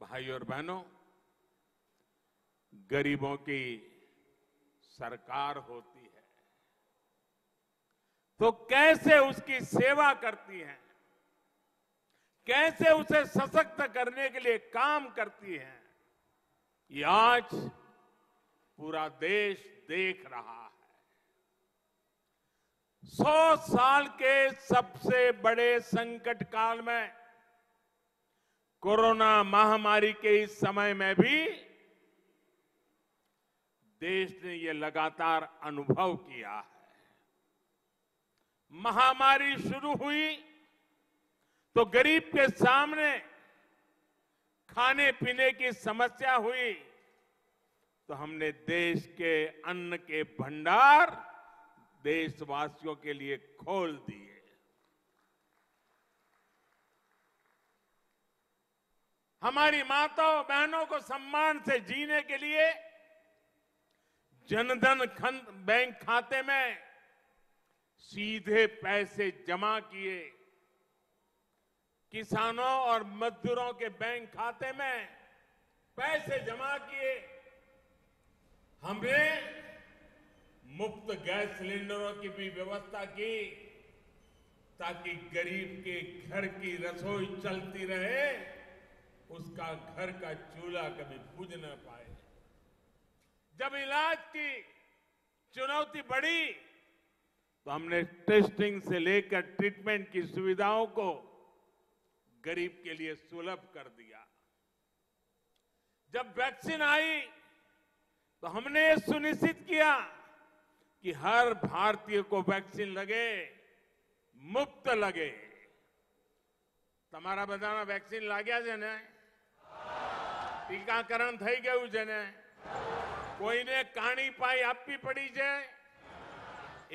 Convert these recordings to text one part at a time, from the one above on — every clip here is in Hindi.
भाई और बहनों, गरीबों की सरकार होती है। तो कैसे उसकी सेवा करती है? कैसे उसे सशक्त करने के लिए काम करती है? ये आज पूरा देश देख रहा है। सौ साल के सबसे बड़े संकट काल में कोरोना महामारी के इस समय में भी देश ने ये लगातार अनुभव किया है। महामारी शुरू हुई तो गरीब के सामने खाने पीने की समस्या हुई तो हमने देश के अन्न के भंडार देशवासियों के लिए खोल दिए। हमारी माताओं बहनों को सम्मान से जीने के लिए जनधन बैंक खाते में सीधे पैसे जमा किए। किसानों और मजदूरों के बैंक खाते में पैसे जमा किए। हमने मुफ़्त गैस सिलेंडरों की भी व्यवस्था की ताकि गरीब के घर की रसोई चलती रहे। उसका घर का चूल्हा कभी बुझ न पाए जब इलाज की चुनौती बढ़ी तो हमने टेस्टिंग से लेकर ट्रीटमेंट की सुविधाओं को गरीब के लिए सुलभ कर दिया जब वैक्सीन आई तो हमने ये सुनिश्चित किया कि हर भारतीय को वैक्सीन लगे मुफ्त लगे તમારા બધાના વેક્સિન લાગ્યા છે ને ટીકાકરણ થઈ ગયું છે ને કોઈને કાણી પાઈ આપવી પડી છે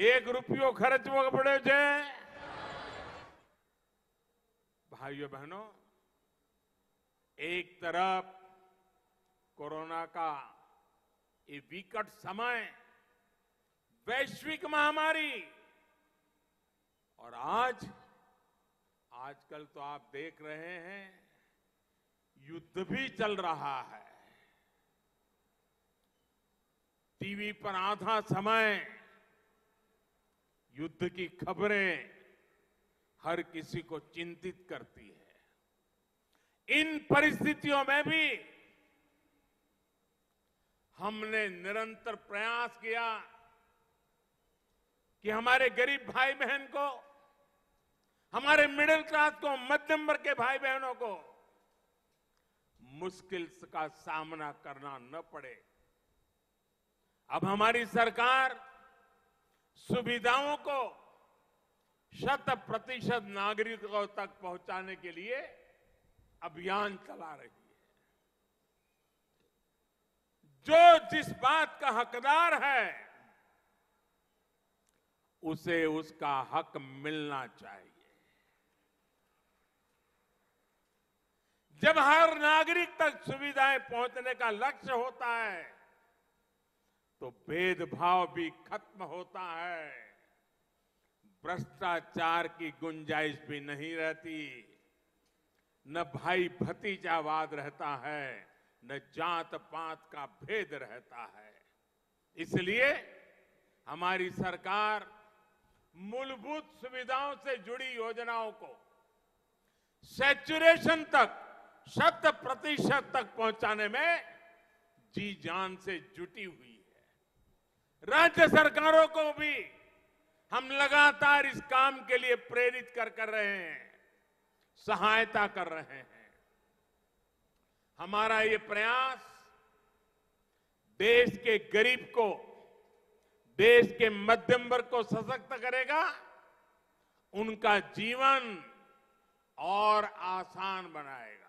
એક રૂપિયો ખર્ચવો પડ્યો છે भाइयों बहनों एक तरफ कोरोना का ये विकट समय वैश्विक महामारी और आज आजकल तो आप देख रहे हैं युद्ध भी चल रहा है। टीवी पर आधा समय युद्ध की खबरें हर किसी को चिंतित करती है। इन परिस्थितियों में भी हमने निरंतर प्रयास किया कि हमारे गरीब भाई बहन को, हमारे मिडिल क्लास को, मध्यम वर्ग के भाई बहनों को मुश्किल का सामना करना न पड़े। अब हमारी सरकार सुविधाओं को शत प्रतिशत नागरिकों तक पहुँचाने के लिए अभियान चला रही है। जो जिस बात का हकदार है, उसे उसका हक मिलना चाहिए। जब हर नागरिक तक सुविधाएँ पहुँचने का लक्ष्य होता है तो भेदभाव भी खत्म होता है। भ्रष्टाचार की गुंजाइश भी नहीं रहती। न भाई भतीजावाद रहता है, न जात पात का भेद रहता है। इसलिए हमारी सरकार मूलभूत सुविधाओं से जुड़ी योजनाओं को सेचुरेशन तक शत प्रतिशत तक पहुँचाने में जी जान से जुटी हुई है। राज्य सरकारों को भी हम लगातार इस काम के लिए प्रेरित कर कर रहे हैं, सहायता कर रहे हैं। हमारा ये प्रयास देश के गरीब को, देश के मध्यम वर्ग को सशक्त करेगा, उनका जीवन और आसान बनाएगा।